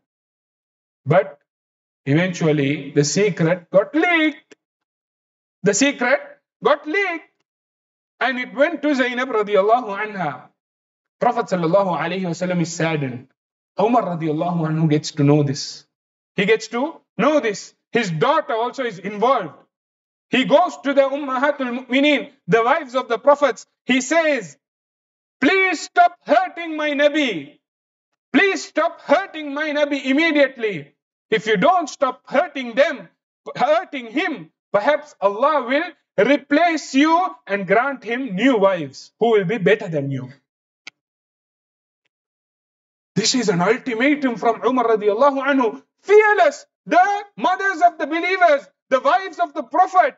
But eventually, the secret got leaked. The secret got leaked. And it went to Zainab radiallahu anha. Prophet sallallahu alayhi wasallam is saddened. Umar radiallahu anhu gets to know this. He gets to know this. His daughter also is involved. He goes to the Ummahatul Mu'mineen, the wives of the prophets. He says, Please stop hurting my Nabi. Please stop hurting my Nabi immediately. If you don't stop hurting them, hurting him, perhaps Allah will replace you and grant him new wives who will be better than you. This is an ultimatum from Umar radiallahu anhu. Fearless, the mothers of the believers, the wives of the Prophet.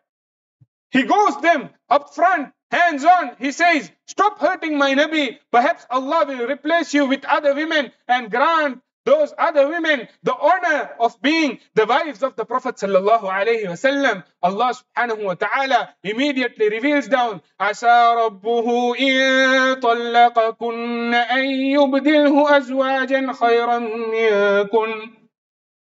He goes them up front, hands on. He says, Stop hurting my Nabi. Perhaps Allah will replace you with other women and grant those other women the honor of being the wives of the Prophet sallallahu alaihi wasallam. Allah subhanahu wa ta'ala immediately reveals down, عسى ربه إن طلقكن أن يبدله أزواجا خيرا منكن.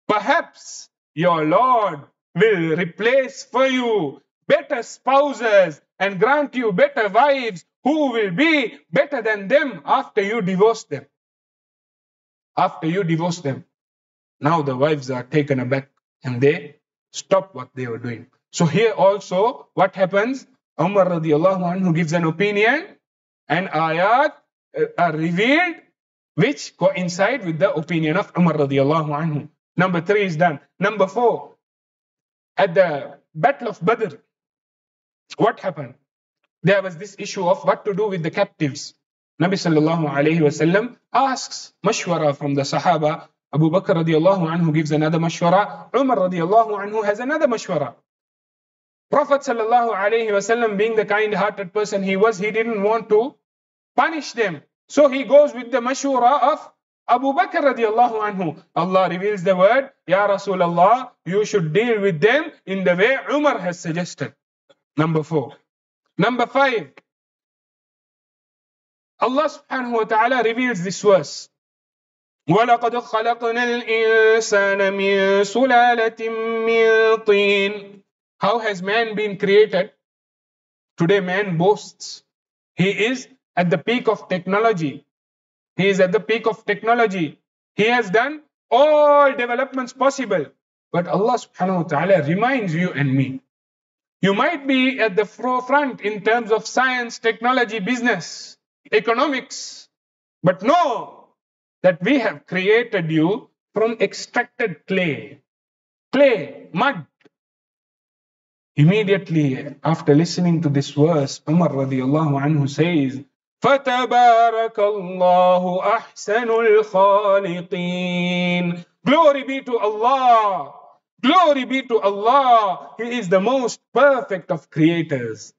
Perhaps your Lord will replace for you better spouses and grant you better wives who will be better than them after you divorce them after you divorce them. Now the wives are taken aback and they stop what they were doing. So here also, what happens? Umar radiallahu anhu gives an opinion and ayat uh, are revealed which coincide with the opinion of Umar radiallahu anhu. Number three is done. Number four, at the Battle of Badr, what happened? There was this issue of what to do with the captives. Nabi sallallahu alayhi wasallam asks mashwara from the Sahaba. Abu Bakr radiallahu anhu gives another mashwara. Umar radiallahu anhu has another mashwara. Prophet sallallahu alayhi wasallam being the kind-hearted person he was, he didn't want to punish them. So he goes with the mashwara of Abu Bakr radiallahu anhu. Allah reveals the word, Ya Rasulullah, you should deal with them in the way Umar has suggested. Number four. Number five, Allah subhanahu wa ta'ala reveals this verse. وَلَقَدْ خَلَقْنَا الْإِنسَانَ مِنْ سُلَالَةٍ مِنْ طِينٍ How has man been created? Today man boasts. He is at the peak of technology. He is at the peak of technology. He has done all developments possible. But Allah subhanahu wa ta'ala reminds you and me. You might be at the forefront in terms of science, technology, business economics. But know that we have created you from extracted clay. Clay, mud. Immediately after listening to this verse, Umar radiallahu anhu says, فَتَبَارَكَ اللَّهُ أَحْسَنُ الْخَالِقِينَ Glory be to Allah. Glory be to Allah. He is the most perfect of creators.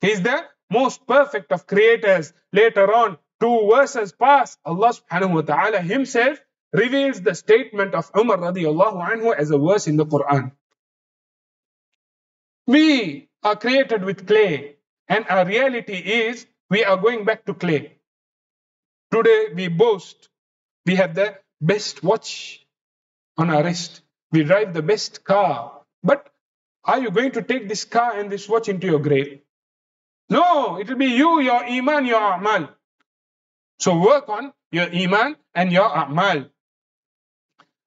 He is the most perfect of creators. Later on, two verses pass, Allah subhanahu wa ta'ala himself reveals the statement of Umar radiallahu anhu as a verse in the Quran. We are created with clay and our reality is we are going back to clay. Today we boast we have the best watch on our wrist. We drive the best car. But are you going to take this car and this watch into your grave? No, it will be you, your iman, your amal. So work on your iman and your a'mal.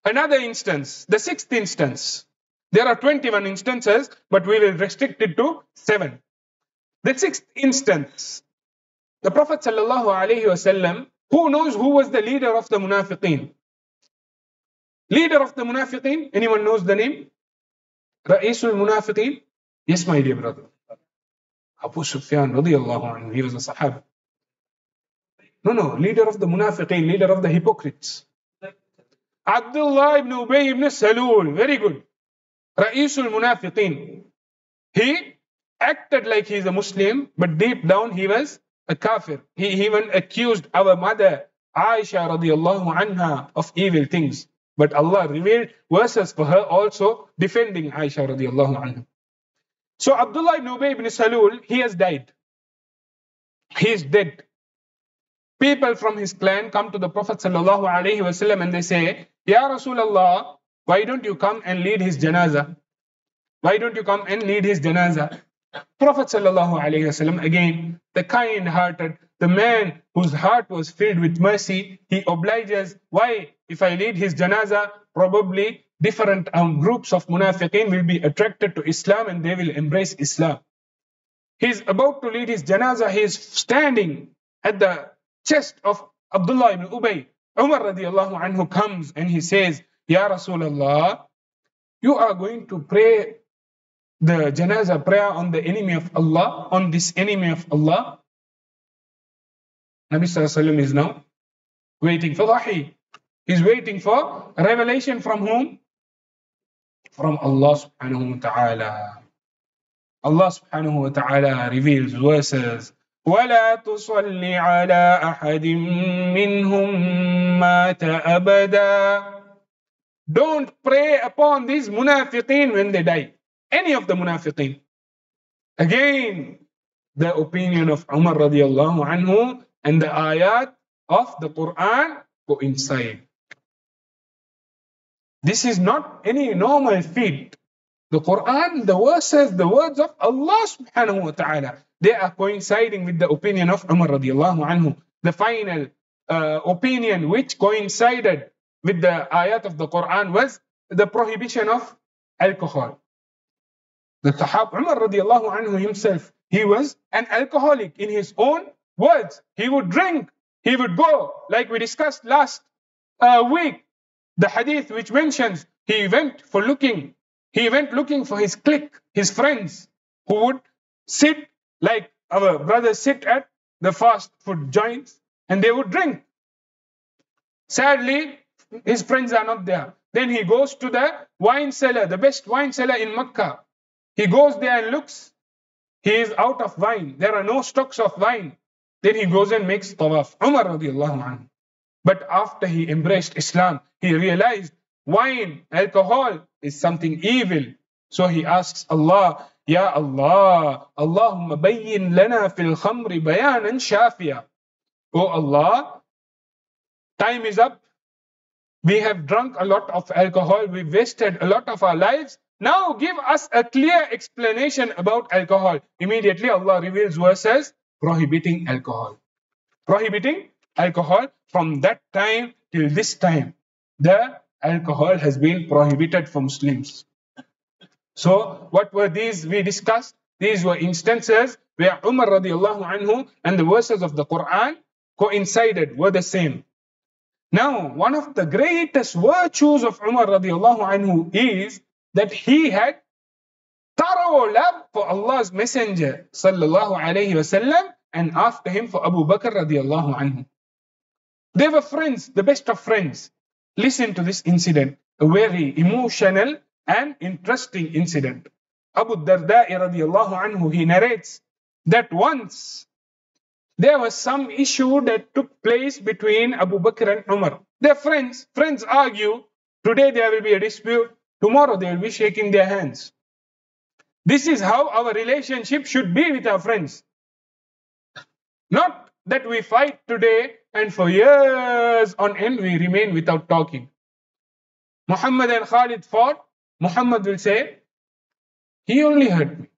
Another instance, the sixth instance. There are 21 instances, but we will restrict it to seven. The sixth instance, the Prophet wasallam, who knows who was the leader of the munafiqeen? Leader of the munafiqeen, anyone knows the name? Ra'isul munafiqeen? Yes, my dear brother. Abu Sufyan radiallahu anhu, he was a. No, no, leader of the munafiqeen, leader of the hypocrites. Abdullah ibn Ubay ibn Salul, very good. Ra'isul munafiqeen. He acted like he's a Muslim, but deep down he was a kafir. He even accused our mother, Aisha radiallahu anha, of evil things. But Allah revealed verses for her also defending Aisha radiallahu anha. So Abdullah ibn Ubay ibn Salul, he has died. He is dead. People from his clan come to the Prophet sallallahu alaihi wasallam and they say, Ya Rasulullah, why don't you come and lead his janazah? Why don't you come and lead his janazah? Prophet wasallam again, the kind-hearted, the man whose heart was filled with mercy, he obliges. Why? If I lead his janazah, probably different um, groups of munafiqeen will be attracted to Islam and they will embrace Islam. He's about to lead his janazah. He is standing at the chest of Abdullah ibn Ubay. Umar radiallahu anhu comes and he says, Ya Rasulullah, you are going to pray the janazah prayer on the enemy of Allah, on this enemy of Allah. Nabi Sallallahu is now waiting for wahi. He's waiting for revelation from whom? From Allah subhanahu wa ta'ala. Allah subhanahu wa ta'ala reveals verses. ولا تصل على أحد منهم مات أبدا Don't pray upon these munafiqeen when they die. Any of the munafiqeen. Again, the opinion of Umar radiallahu anhu and the ayat of the Quran coincide. This is not any normal feat. The Quran, the verses, the words of Allah subhanahu wa ta'ala, they are coinciding with the opinion of Umar radiallahu anhu. The final uh, opinion which coincided with the ayat of the Quran was the prohibition of alcohol. The Sahab Umar radiallahu anhu himself, he was an alcoholic in his own words. He would drink, he would go, like we discussed last uh, week, the hadith which mentions he went for looking, he went looking for his clique, his friends, who would sit like our brothers sit at the fast food joints and they would drink. Sadly, his friends are not there. Then he goes to the wine cellar, the best wine cellar in Makkah. He goes there and looks. He is out of wine. There are no stocks of wine. Then he goes and makes tawaf. Umar radiallahu anhu. But after he embraced Islam, he realized wine, alcohol is something evil. So he asks Allah, Ya Allah, Allahumma bayyin lana fil khamri bayanan shafiya. Oh Allah, time is up. We have drunk a lot of alcohol. We wasted a lot of our lives. Now give us a clear explanation about alcohol. Immediately Allah reveals verses prohibiting alcohol. Prohibiting alcohol from that time till this time. The alcohol has been prohibited for Muslims. So what were these we discussed? These were instances where Umar radiallahu anhu and the verses of the Quran coincided, were the same. Now, one of the greatest virtues of Umar radiallahu anhu is that he had thorough love for Allah's Messenger sallallahu alayhi wasallam and after him for Abu Bakr radiallahu anhu. They were friends, the best of friends. Listen to this incident, a very emotional and interesting incident. Abu Darda radiallahu anhu, he narrates that once there was some issue that took place between Abu Bakr and Umar. They're friends. Friends argue. Today there will be a dispute. Tomorrow they will be shaking their hands. This is how our relationship should be with our friends. Not that we fight today and for years on end we remain without talking. Muhammad and Khalid fought. Muhammad will say, He only hurt me.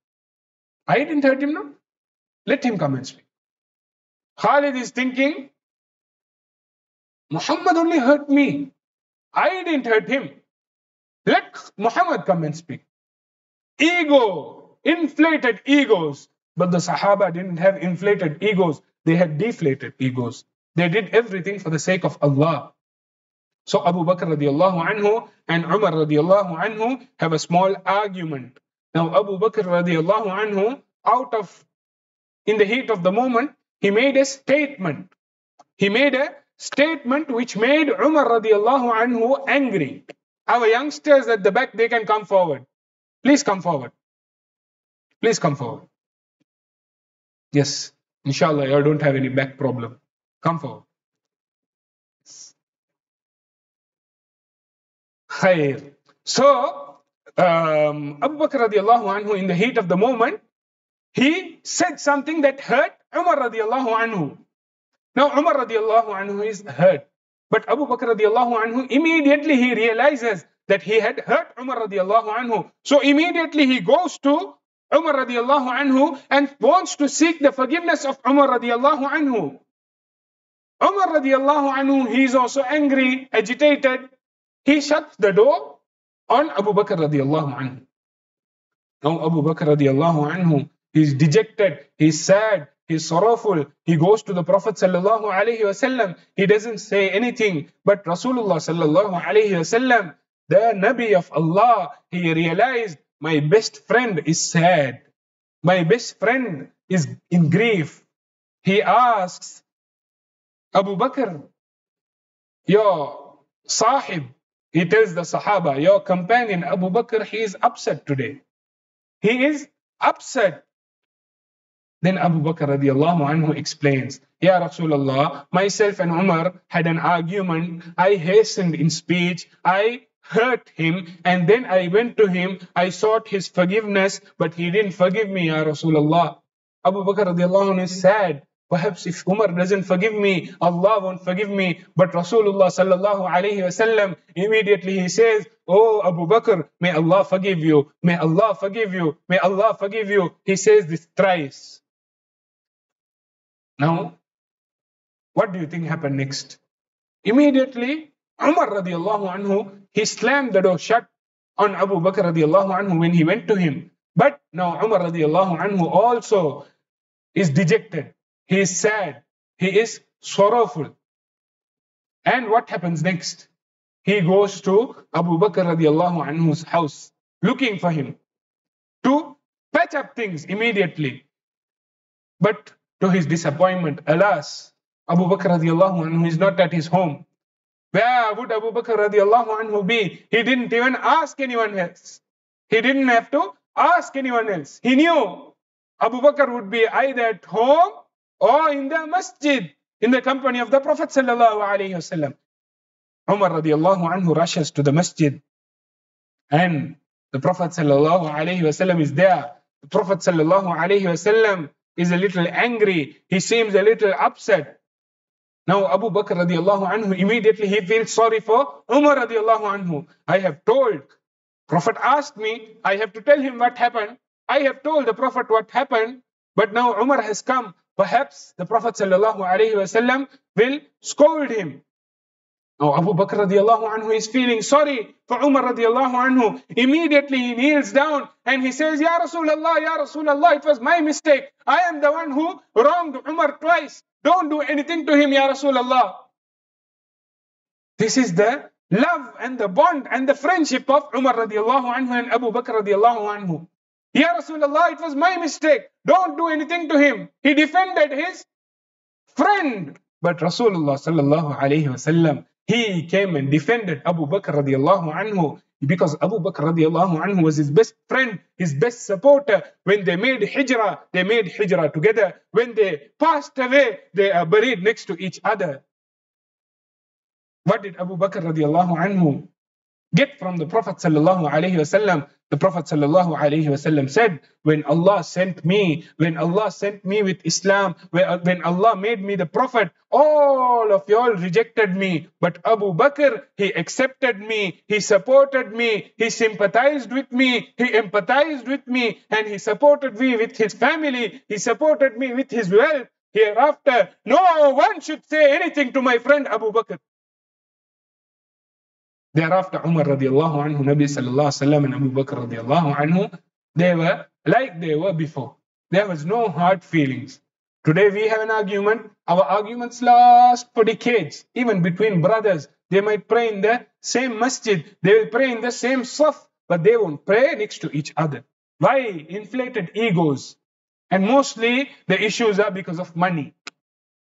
I didn't hurt him, no? Let him come and speak. Khalid is thinking, Muhammad only hurt me. I didn't hurt him. Let Muhammad come and speak. Ego, inflated egos. But the Sahaba didn't have inflated egos. They had deflated egos. They did everything for the sake of Allah. So Abu Bakr radiallahu anhu and Umar radiallahu anhu have a small argument. Now Abu Bakr radiallahu anhu, out of, in the heat of the moment, he made a statement. He made a statement which made Umar radiallahu anhu angry. Our youngsters at the back, they can come forward. Please come forward. Please come forward. Yes, inshallah, you don't have any back problem. Come forward. Khair. So, um, Abu Bakr radiallahu anhu, in the heat of the moment, he said something that hurt Umar radiallahu anhu. Now Umar radiallahu anhu is hurt. But Abu Bakr radiallahu anhu, immediately he realizes that he had hurt Umar radiallahu anhu. So immediately he goes to Umar radiallahu anhu and wants to seek the forgiveness of Umar radiallahu anhu. Umar radiallahu anhu, he is also angry, agitated. He shuts the door on Abu Bakr radiallahu anhu. Now Abu Bakr radiallahu anhu, he's dejected, he's sad, he's sorrowful. He goes to the Prophet sallallahu alaihi wasallam. He doesn't say anything, but Rasulullah sallallahu alaihi wasallam, the Nabi of Allah, he realized my best friend is sad. My best friend is in grief. He asks Abu Bakr, your sahib, he tells the Sahaba, your companion Abu Bakr, he is upset today. He is upset then Abu Bakr radiallahu anhu explains, Ya Rasulullah, myself and Umar had an argument. I hastened in speech. I hurt him and then I went to him. I sought his forgiveness, but he didn't forgive me, Ya Rasulullah. Abu Bakr radiallahu anhu is sad. Perhaps if Umar doesn't forgive me, Allah won't forgive me. But Rasulullah sallallahu alayhi wasallam immediately he says, Oh Abu Bakr, may Allah forgive you. May Allah forgive you. May Allah forgive you. He says this thrice. Now, what do you think happened next? Immediately, Umar radiallahu anhu, he slammed the door shut on Abu Bakr radiallahu anhu when he went to him. But now Umar radiallahu anhu also is dejected. He is sad. He is sorrowful. And what happens next? He goes to Abu Bakr radiallahu anhu's house looking for him to patch up things immediately. But to his disappointment, alas, Abu Bakr radiallahu anhu is not at his home. Where would Abu Bakr radiallahu anhu be? He didn't even ask anyone else. He didn't have to ask anyone else. He knew Abu Bakr would be either at home or in the masjid in the company of the Prophet sallallahu alaihi wasallam. Umar radiallahu anhu rushes to the masjid and the Prophet sallallahu alaihi wasallam is there. The Prophet sallallahu alaihi wasallam is a little angry. He seems a little upset. Now Abu Bakr radiallahu anhu, immediately he feels sorry for Umar radiallahu anhu. I have told, Prophet asked me, I have to tell him what happened. I have told the Prophet what happened, but now Umar has come. Perhaps the Prophet sallallahu alaihi wasallam will scold him. Now Abu Bakr radiallahu anhu is feeling sorry for Umar radiallahu anhu. Immediately he kneels down and he says, Ya Rasulullah, Ya Rasulullah, it was my mistake. I am the one who wronged Umar twice. Don't do anything to him, Ya Rasulullah. This is the love and the bond and the friendship of Umar radiallahu anhu and Abu Bakr radiallahu anhu. Ya Rasulullah, it was my mistake. Don't do anything to him. He defended his friend. But Rasulullah sallallahu alayhi wasallam he came and defended Abu Bakr radiallahu anhu because Abu Bakr radiallahu anhu was his best friend, his best supporter. When they made hijrah, they made hijrah together. When they passed away, they are buried next to each other. What did Abu Bakr radiallahu anhu get from the Prophet sallallahu alaihi wasallam? The Prophet ﷺ said, when Allah sent me, when Allah sent me with Islam, when Allah made me the Prophet, all of y'all rejected me. But Abu Bakr, he accepted me, he supported me, he sympathized with me, he empathized with me, and he supported me with his family, he supported me with his wealth. Hereafter, no one should say anything to my friend Abu Bakr. Thereafter, Umar radiallahu anhu, Nabi sallallahu wasallam and Abu Bakr radiallahu anhu, they were like they were before. There was no hard feelings. Today we have an argument. Our arguments last for decades. Even between brothers, they might pray in the same masjid. They will pray in the same saf, but they won't pray next to each other. Why? Inflated egos. And mostly the issues are because of money.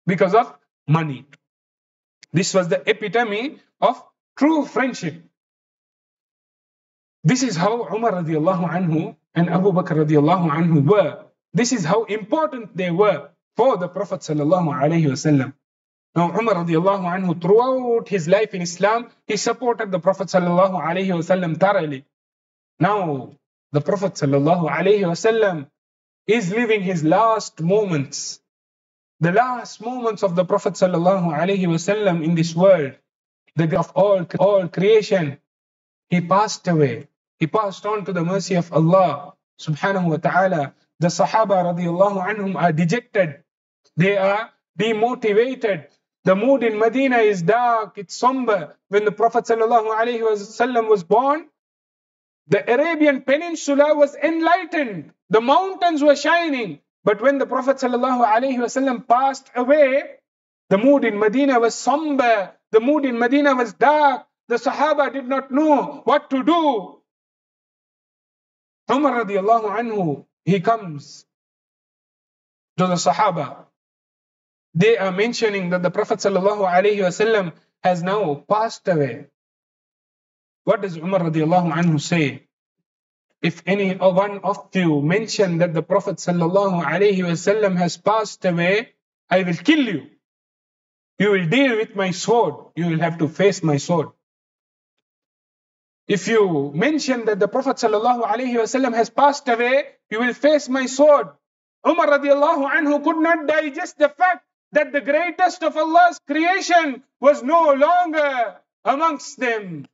Because of money. This was the epitome of true friendship. This is how Umar radiallahu anhu and Abu Bakr radiallahu anhu were. This is how important they were for the Prophet sallallahu alaihi wasallam. Now Umar radiallahu anhu throughout his life in Islam, he supported the Prophet sallallahu alaihi wasallam thoroughly. Now the Prophet sallallahu alaihi wasallam is living his last moments. The last moments of the Prophet sallallahu alaihi wasallam in this world, the of all, all creation, he passed away. He passed on to the mercy of Allah subhanahu wa ta'ala. The Sahaba radiallahu anhum are dejected. They are demotivated. The mood in Medina is dark, it's somber. When the Prophet wasallam was born, the Arabian Peninsula was enlightened. The mountains were shining. But when the Prophet passed away, the mood in Medina was somber. The mood in Medina was dark. The Sahaba did not know what to do. Umar radiallahu anhu, he comes to the Sahaba. They are mentioning that the Prophet ﷺ has now passed away. What does Umar radiallahu anhu say? If any uh, one of you mention that the Prophet sallallahu alaihi wasallam has passed away, I will kill you. You will deal with my sword. You will have to face my sword. If you mention that the Prophet wasallam has passed away, you will face my sword. Umar radiallahu anhu could not digest the fact that the greatest of Allah's creation was no longer amongst them.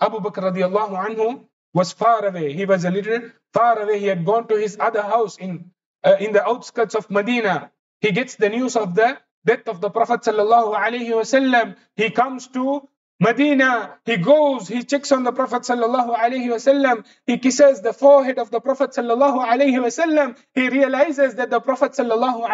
Abu Bakr radiallahu anhu was far away. He was a little far away. He had gone to his other house in, uh, in the outskirts of Medina. He gets the news of the death of the Prophet sallallahu alaihi wasallam. He comes to Medina, he goes, he checks on the Prophet sallallahu alaihi wasallam. He kisses the forehead of the Prophet sallallahu alaihi wasallam. He realizes that the Prophet sallallahu